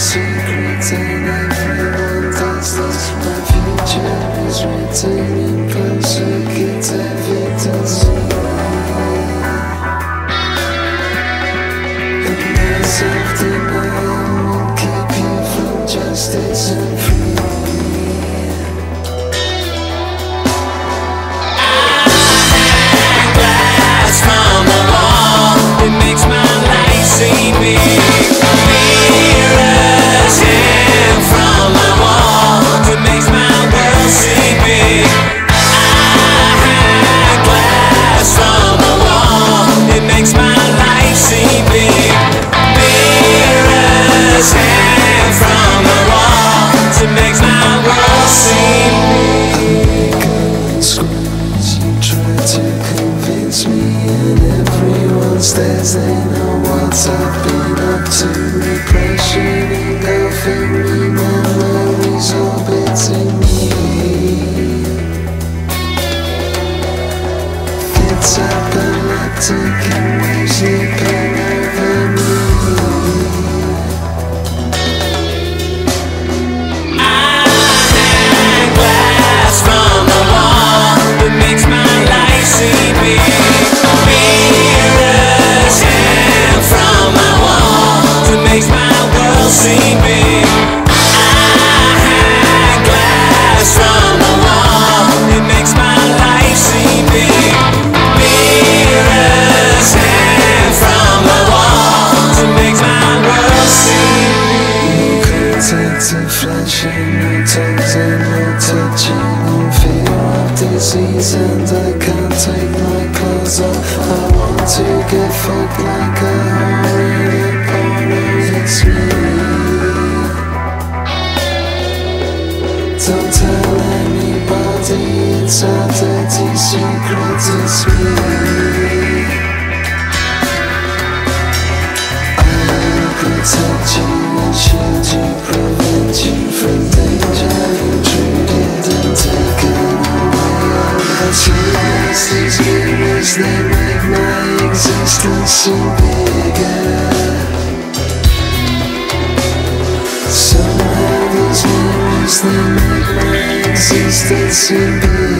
is our secret and everyone does this My future is written in closed circuit evidence. And no self-denial will keep you from. Justice and freedom Hang from the wall my world seem you to convince me, and everyone stares. They know what I've been up to. Repression memories me. Big. I glass from the wall that makes my life seem big. Mirrors hang from the makes my world seem big. Flesh no no touching In fear of disease and I can't take my clothes off I want to get fucked like a anybody it's a dirty secret It's me protect you and shield you, prevent you from danger and taken away. That serious these mirrors, they make my existence seem bigger. Somehow these mirrors, they make my existence seem bigger.